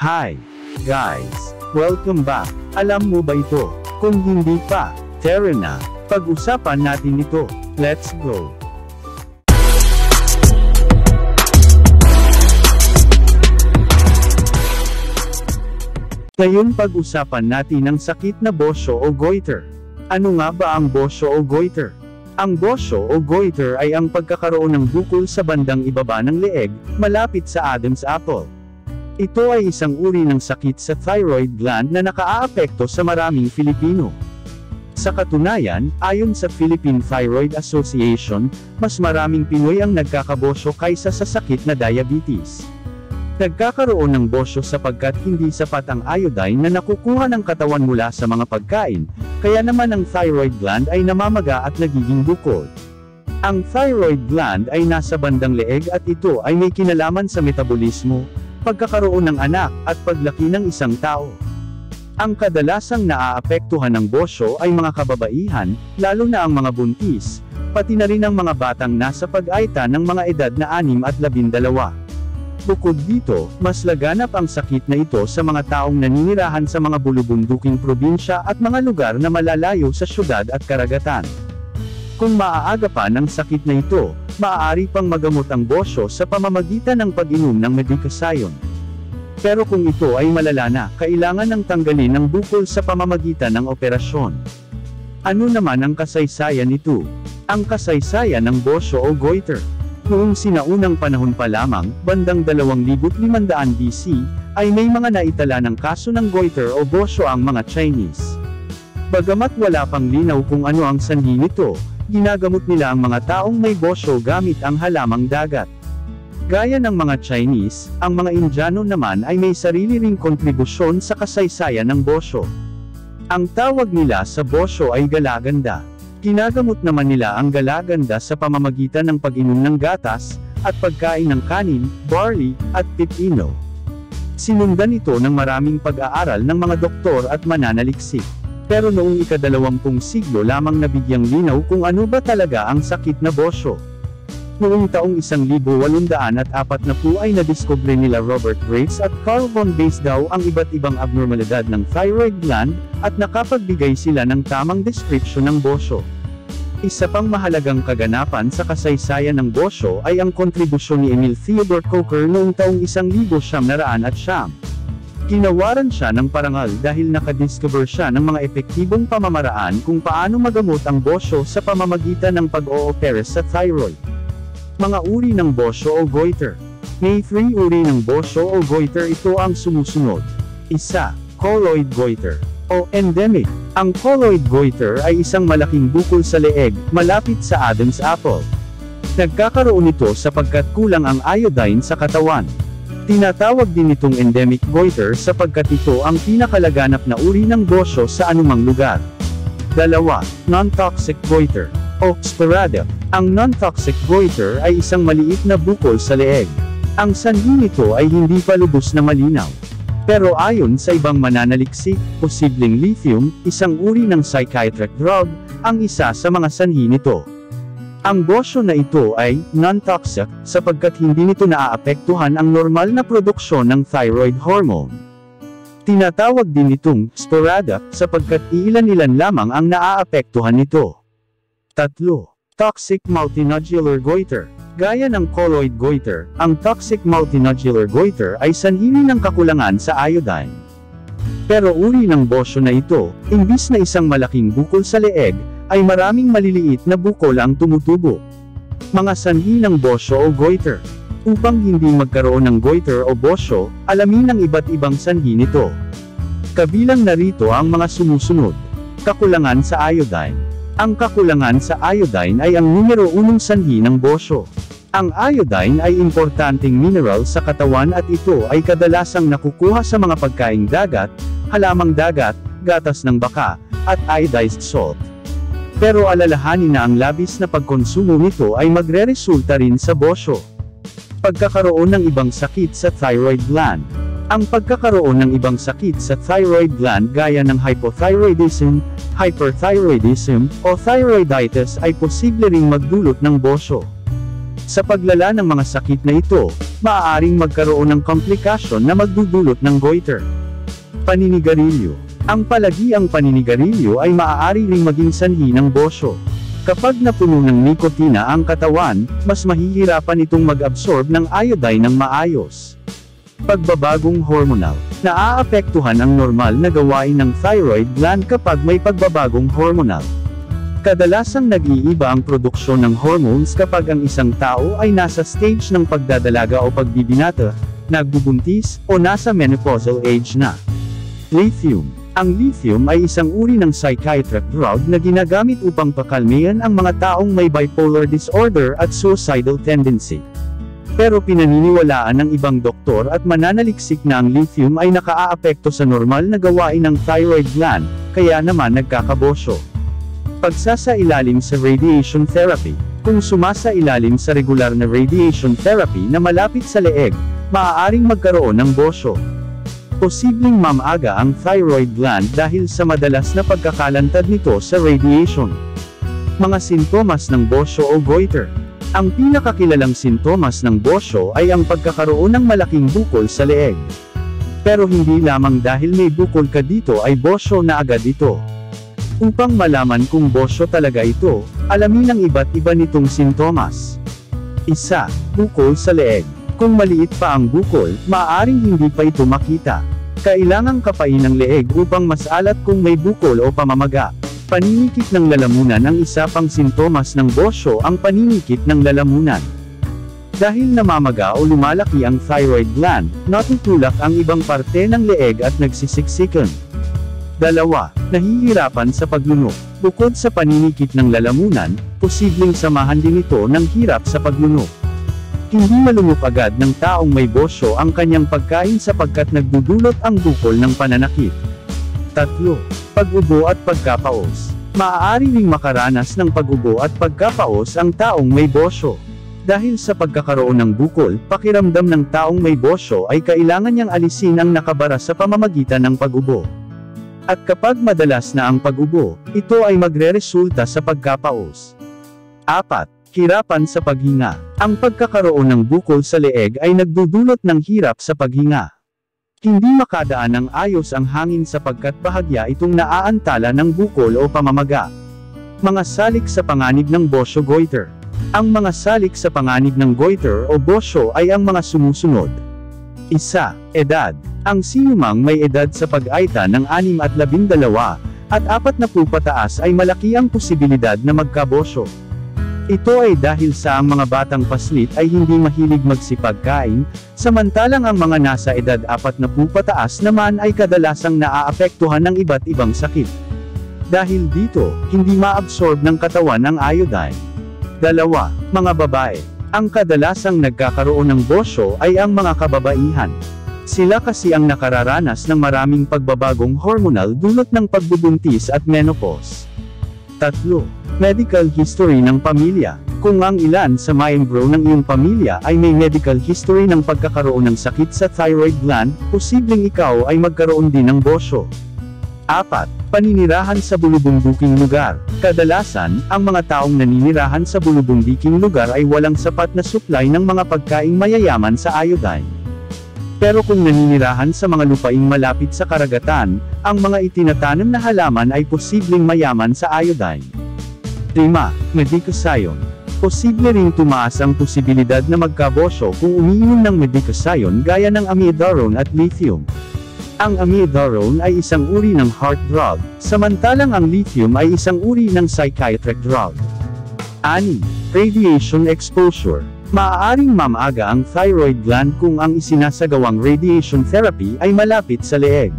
Hi, guys! Welcome back! Alam mo ba ito? Kung hindi pa, tara na! Pag-usapan natin ito. Let's go! Ngayon pag-usapan natin ang sakit na bosyo o goiter. Ano nga ba ang bosyo o goiter? Ang bosyo o goiter ay ang pagkakaroon ng bukol sa bandang ibaba ng leeg, malapit sa Adam's apple. Ito ay isang uri ng sakit sa thyroid gland na nakaaapekto sa maraming Filipino. Sa katunayan, ayon sa Philippine Thyroid Association, mas maraming Pinoy ang nagkakabosyo kaysa sa sakit na diabetes. Nagkakaroon ng bosyo sapagkat hindi sapat ang iodine na nakukuha ng katawan mula sa mga pagkain, kaya naman ang thyroid gland ay namamaga at nagiging bukod. Ang thyroid gland ay nasa bandang leeg at ito ay may kinalaman sa metabolismo, pagkakaroon ng anak, at paglaki ng isang tao. Ang kadalasang naaapektuhan ng bosyo ay mga kababaihan, lalo na ang mga buntis, pati na rin ang mga batang nasa pag-aita ng mga edad na 6 at 12. Bukod dito, mas laganap ang sakit na ito sa mga taong naninirahan sa mga bulubunduking probinsya at mga lugar na malalayo sa syudad at karagatan. Kung maaaga pa ng sakit na ito, maaari pang magamot ang bosyo sa pamamagitan ng pag-inom ng medicasayon. Pero kung ito ay malala na, kailangan ng tanggalin ang bukol sa pamamagitan ng operasyon. Ano naman ang kasaysayan nito? Ang kasaysayan ng bosyo o goiter. Noong sinaunang panahon pa lamang, bandang 2500 BC, ay may mga naitala ng kaso ng goiter o bosyo ang mga Chinese. Bagamat wala pang linaw kung ano ang sanhi nito, ginagamot nila ang mga taong may bosyo gamit ang halamang dagat. Gaya ng mga Chinese, ang mga Indiano naman ay may sarili ring kontribusyon sa kasaysayan ng bosyo. Ang tawag nila sa bosyo ay galaganda. Ginagamot naman nila ang galaganda sa pamamagitan ng pag-inom ng gatas, at pagkain ng kanin, barley, at pipino. Sinundan ito ng maraming pag-aaral ng mga doktor at mananaliksik. Pero noong ikadalawampung siglo lamang nabigyang linaw kung ano ba talaga ang sakit na bosyo. Noong taong 1840 ay nadiskubre nila Robert Graves at Carl von Basedow ang iba't ibang abnormalidad ng thyroid gland, at nakapagbigay sila ng tamang description ng bosyo. Isa pang mahalagang kaganapan sa kasaysayan ng bosyo ay ang kontribusyon ni Emil Theodore Coker noong taong 1900 at siyam. Ginawaran siya ng parangal dahil nakadiscover siya ng mga epektibong pamamaraan kung paano magamot ang bosyo sa pamamagitan ng pag-oopera sa thyroid. Mga uri ng bosyo o goiter. May 3 uri ng bosyo o goiter ito ang sumusunod. Isa, colloid goiter o endemic. Ang colloid goiter ay isang malaking bukol sa leeg, malapit sa Adam's apple. Nagkakaroon ito sapagkat kulang ang iodine sa katawan. Tinatawag din itong endemic goiter sapagkat ito ang pinakalaganap na uri ng bosyo sa anumang lugar. Dalawa, non-toxic goiter o sporadic. Ang non-toxic goiter ay isang maliit na bukol sa leeg. Ang sanhi nito ay hindi pa lubos na malinaw. Pero ayon sa ibang mananaliksik, posibleng lithium, isang uri ng psychiatric drug, ang isa sa mga sanhi nito. Ang bosyo na ito ay non-toxic sapagkat hindi nito naaapektuhan ang normal na produksyon ng thyroid hormone. Tinatawag din itong sporadic sapagkat iilan-ilan lamang ang naaapektuhan nito. Tatlo. Toxic multinodular goiter. Gaya ng colloid goiter, ang toxic multinodular goiter ay sanhili ng kakulangan sa iodine. Pero uri ng bosyo na ito, imbis na isang malaking bukol sa leeg, ay maraming maliliit na bukol ang tumutubo. Mga sanhi ng bosyo o goiter. Upang hindi magkaroon ng goiter o bosyo, alamin ang iba't ibang sanhi nito. Kabilang narito ang mga sumusunod. Kakulangan sa iodine. Ang kakulangan sa iodine ay ang numero unong sanhi ng bosyo. Ang iodine ay importanteng mineral sa katawan at ito ay kadalasang nakukuha sa mga pagkaing dagat, halamang dagat, gatas ng baka, at iodized salt. Pero alalahanin na ang labis na pagkonsumo nito ay magre-resulta rin sa bosyo. Pagkakaroon ng ibang sakit sa thyroid gland. Ang pagkakaroon ng ibang sakit sa thyroid gland gaya ng hypothyroidism, hyperthyroidism, o thyroiditis ay posible ring magdulot ng bosyo. Sa paglala ng mga sakit na ito, maaaring magkaroon ng komplikasyon na magdudulot ng goiter. Paninigarilyo. Ang palagiang paninigarilyo ay maaari ring maging sanhi ng bosyo. Kapag napuno ng nikotina ang katawan, mas mahihirapan itong mag-absorb ng iodine ng maayos. Pagbabagong hormonal. Naaapektuhan ang normal na gawain ng thyroid gland kapag may pagbabagong hormonal. Kadalasang nag-iiba ang produksyon ng hormones kapag ang isang tao ay nasa stage ng pagdadalaga o pagbibinata, nagbubuntis, o nasa menopausal age na. Lithium. Ang lithium ay isang uri ng psychiatric drug na ginagamit upang pakalmayan ang mga taong may bipolar disorder at suicidal tendency. Pero pinaniniwalaan ng ibang doktor at mananaliksik na ang lithium ay nakaaapekto sa normal na gawain ng thyroid gland, kaya naman nagkakabosyo. Pagsasailalim sa radiation therapy. Kung sumasailalim sa regular na radiation therapy na malapit sa leeg, maaaring magkaroon ng bosyo. Posibleng mamaga ang thyroid gland dahil sa madalas na pagkakalantad nito sa radiation. Mga sintomas ng bosyo o goiter. Ang pinakakilalang sintomas ng bosyo ay ang pagkakaroon ng malaking bukol sa leeg. Pero hindi lamang dahil may bukol ka dito ay bosyo na agad ito. Upang malaman kung bosyo talaga ito, alamin ang iba't iba nitong sintomas. Isa, bukol sa leeg. Kung maliit pa ang bukol, maaaring hindi pa ito makita. Kailangang kapain ng leeg upang mas alat kung may bukol o pamamaga. Paninikit ng lalamunan ang isa pang sintomas ng bosyo ang paninikit ng lalamunan. Dahil namamaga o lumalaki ang thyroid gland, natutulak ang ibang parte ng leeg at nagsisiksikan. Dalawa, nahihirapan sa paglunok. Bukod sa paninikit ng lalamunan, posibleng samahan din ito ng hirap sa paglunok. Hindi malunok agad ng taong may bosyo ang kanyang pagkain sapagkat nagdudulot ang bukol ng pananakit. Tatlo, pag-ubo at pagkapaos. Maaari ring makaranas ng pag-ubo at pagkapaos ang taong may bosyo. Dahil sa pagkakaroon ng bukol, pakiramdam ng taong may bosyo ay kailangan niyang alisin ang nakabara sa pamamagitan ng pag-ubo. At kapag madalas na ang pag-ubo, ito ay magre-resulta sa pagkapaos. 4. Hirapan sa paghinga. Ang pagkakaroon ng bukol sa leeg ay nagdudulot ng hirap sa paghinga. Hindi makadaan ng ayos ang hangin sapagkat bahagya itong naaantala ng bukol o pamamaga. Mga salik sa panganib ng bosyo goiter. Ang mga salik sa panganib ng goiter o bosyo ay ang mga sumusunod. Isa, edad. Ang sinumang may edad sa pag-aita ng 6 at 12, at 4 na pupataas ay malaki ang posibilidad na magkabosyo. Ito ay dahil sa ang mga batang paslit ay hindi mahilig magsipagkain, samantalang ang mga nasa edad apat na pupataas naman ay kadalasang naaapektuhan ng iba't ibang sakit. Dahil dito, hindi maabsorb ng katawan ang iodine. Dalawa, mga babae. Ang kadalasang nagkakaroon ng bosyo ay ang mga kababaihan. Sila kasi ang nakararanas ng maraming pagbabagong hormonal dulot ng pagbubuntis at menopause. Tatlo, medical history ng pamilya. Kung ang ilan sa miyembro ng iyong pamilya ay may medical history ng pagkakaroon ng sakit sa thyroid gland, posibleng ikaw ay magkaroon din ng bosyo. 4. Paninirahan sa bulubunduking lugar. Kadalasan, ang mga taong naninirahan sa bulubunduking lugar ay walang sapat na supply ng mga pagkaing mayayaman sa iodine. Pero kung naninirahan sa mga lupaing malapit sa karagatan, ang mga itinatanim na halaman ay posibleng mayaman sa iodine. 5. Medicasayon. Posible ring tumaas ang posibilidad na magkabosyo kung umiinom ng medicasayon gaya ng amiodarone at lithium. Ang amiodarone ay isang uri ng heart drug, samantalang ang lithium ay isang uri ng psychiatric drug. 6. Radiation exposure. Maaaring mamaga ang thyroid gland kung ang isinasagawang radiation therapy ay malapit sa leeg.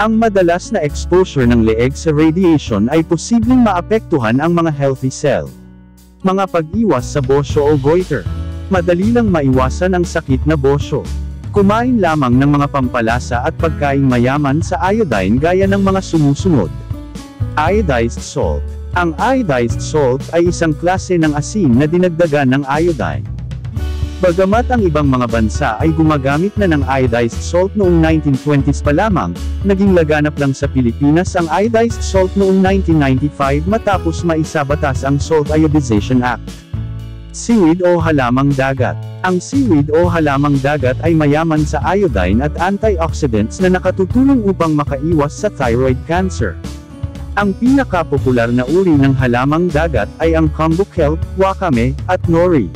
Ang madalas na exposure ng leeg sa radiation ay posibleng maapektuhan ang mga healthy cell. Mga pag-iwas sa bosyo o goiter. Madali lang maiwasan ang sakit na bosyo. Kumain lamang ng mga pampalasa at pagkaing mayaman sa iodine gaya ng mga sumusunod. Iodized salt. Ang iodized salt ay isang klase ng asin na dinagdagan ng iodine. Bagamat ang ibang mga bansa ay gumagamit na ng iodized salt noong 1920s pa lamang, naging laganap lang sa Pilipinas ang iodized salt noong 1995 matapos maisabatas ang Salt Iodization Act. Seaweed o halamang dagat. Ang seaweed o halamang dagat ay mayaman sa iodine at antioxidants na nakatutulong upang makaiwas sa thyroid cancer. Ang pinakapopular na uri ng halamang dagat ay ang kombu kelp, wakame, at nori.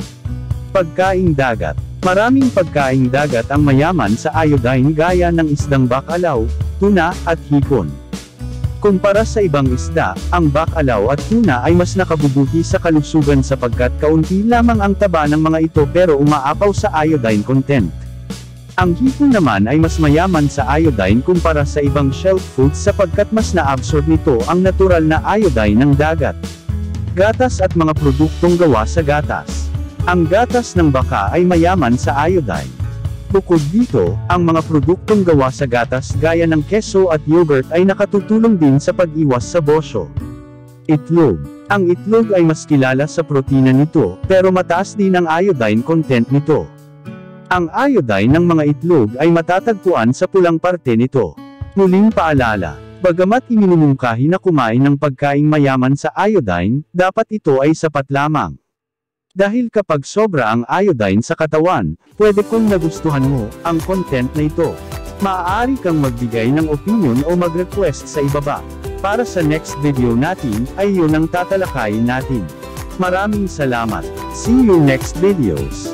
Pagkaing dagat. Maraming pagkaing dagat ang mayaman sa iodine gaya ng isdang bakalaw, tuna, at hipon. Kumpara sa ibang isda, ang bakalaw at tuna ay mas nakabubuti sa kalusugan sapagkat kaunti lamang ang taba ng mga ito pero umaapaw sa iodine content. Ang hipon naman ay mas mayaman sa iodine kumpara sa ibang shellfoods sapagkat mas naabsorb nito ang natural na iodine ng dagat. Gatas at mga produktong gawa sa gatas. Ang gatas ng baka ay mayaman sa iodine. Bukod dito, ang mga produktong gawa sa gatas gaya ng keso at yogurt ay nakatutulong din sa pag-iwas sa bosyo. Itlog. Ang itlog ay mas kilala sa protina nito, pero mataas din ang iodine content nito. Ang iodine ng mga itlog ay matatagpuan sa pulang parte nito. Muling paalala, bagamat iminumungkahi na kumain ng pagkaing mayaman sa iodine, dapat ito ay sapat lamang. Dahil kapag sobra ang iodine sa katawan, pwede kung nagustuhan mo ang content na ito. Maaari kang magbigay ng opinion o mag-request sa ibaba. Para sa next video natin, ay yun ang tatalakayin natin. Maraming salamat. See you next videos.